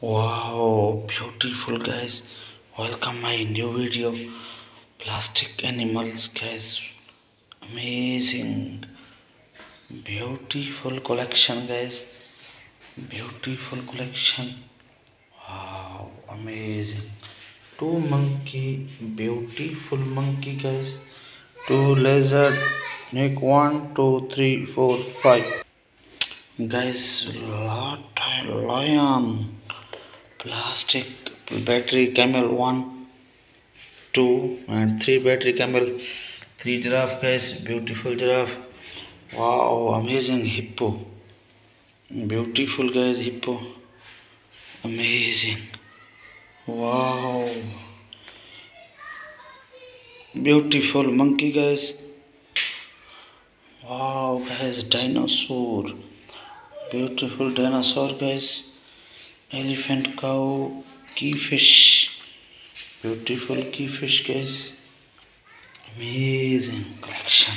wow beautiful guys. Welcome my new video. Plastic animals guys. Amazing. Beautiful collection guys. Beautiful collection. Wow amazing. Two monkey beautiful monkey guys. Two lizard. Neck one two three four five. Guys lot lion plastic battery camel one two and three battery camel three giraffe guess beautiful giraffe wow amazing hippo beautiful guess hippo amazing wow beautiful monkey guess wow guess dinosaur beautiful dinosaur guess elephant cow key fish beautiful key fish guys. Amazing collection